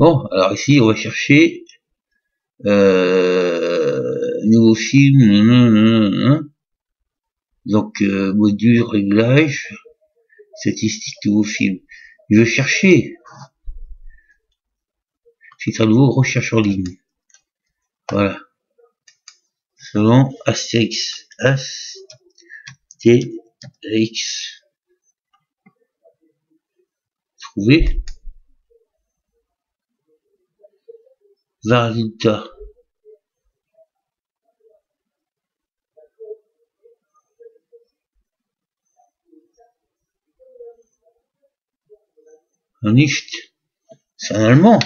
Bon, alors ici, on va chercher euh, nouveau film. Donc, euh, module, réglage, statistique, nouveau film. Je veux chercher. C'est un nouveau recherche en ligne. Voilà. Selon Astérix. Astérix. Trouver. Varlita. Nicht. C'est un allemand.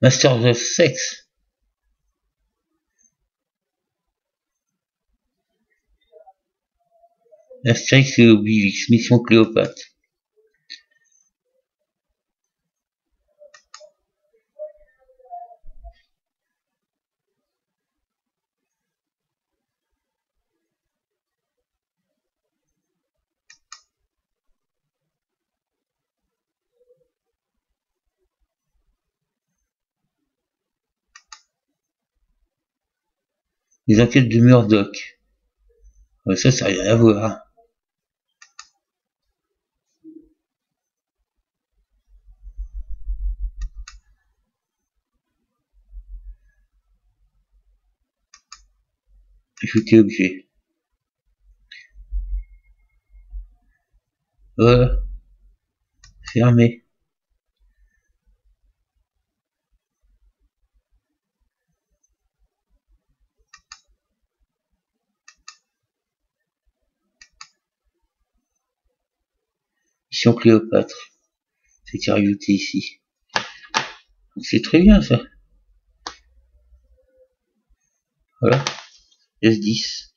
Masters of Sex. Astérix et Obélix, Mission Cléopâtre. Les enquêtes de Murdoch. ça, ça n'a rien à voir. Ajouter objet. Voilà. Fermé. Cléopâtre. C'est rajouté ici. C'est très bien ça. Voilà. S10.